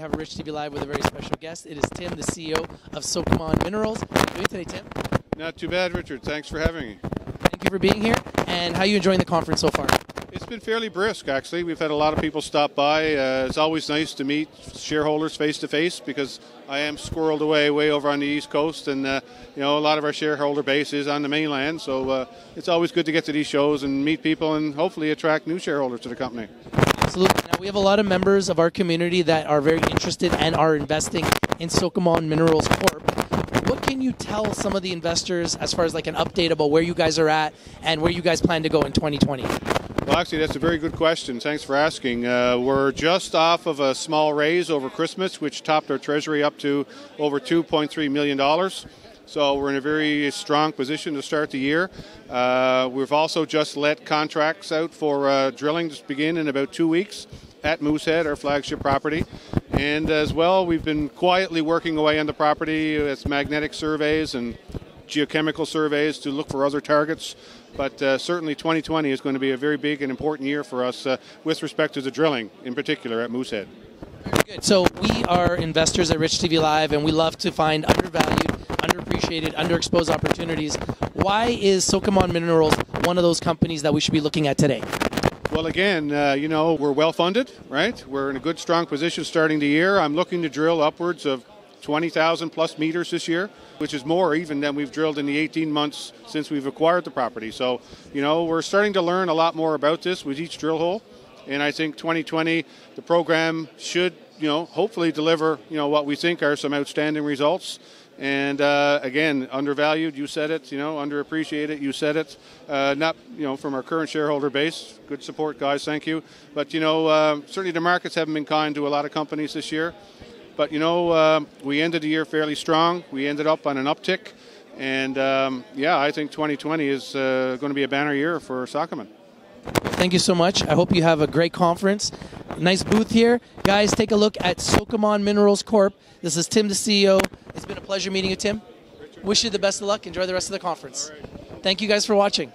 have Rich TV Live with a very special guest. It is Tim, the CEO of Sokoman Minerals. How are you doing today, Tim? Not too bad, Richard. Thanks for having me. Thank you for being here. And how are you enjoying the conference so far? It's been fairly brisk, actually. We've had a lot of people stop by. Uh, it's always nice to meet shareholders face to face because I am squirreled away way over on the East Coast, and uh, you know a lot of our shareholder base is on the mainland. So uh, it's always good to get to these shows and meet people, and hopefully attract new shareholders to the company. Absolutely. Now, we have a lot of members of our community that are very interested and are investing in Sokoman Minerals Corp. What can you tell some of the investors as far as like an update about where you guys are at and where you guys plan to go in 2020? Well, actually, that's a very good question. Thanks for asking. Uh, we're just off of a small raise over Christmas, which topped our treasury up to over $2.3 million. So we're in a very strong position to start the year. Uh, we've also just let contracts out for uh, drilling to begin in about two weeks at Moosehead, our flagship property. And as well, we've been quietly working away on the property with magnetic surveys and geochemical surveys to look for other targets. But uh, certainly 2020 is going to be a very big and important year for us uh, with respect to the drilling, in particular at Moosehead. Very good. So we are investors at Rich TV Live, and we love to find undervalued, underappreciated, underexposed opportunities. Why is Sokoman Minerals one of those companies that we should be looking at today? Well, again, uh, you know, we're well funded, right? We're in a good, strong position starting the year. I'm looking to drill upwards of 20,000 plus meters this year, which is more even than we've drilled in the 18 months since we've acquired the property. So, you know, we're starting to learn a lot more about this with each drill hole. And I think 2020, the program should, you know, hopefully deliver, you know, what we think are some outstanding results. And uh, again, undervalued, you said it, you know, underappreciated, you said it. Uh, not, you know, from our current shareholder base. Good support, guys, thank you. But, you know, uh, certainly the markets haven't been kind to a lot of companies this year. But, you know, uh, we ended the year fairly strong. We ended up on an uptick. And um, yeah, I think 2020 is uh, going to be a banner year for Sokoman. Thank you so much. I hope you have a great conference. Nice booth here. Guys, take a look at Sokoman Minerals Corp. This is Tim, the CEO. It's been a pleasure meeting you, Tim. Wish you the best of luck. Enjoy the rest of the conference. Thank you guys for watching.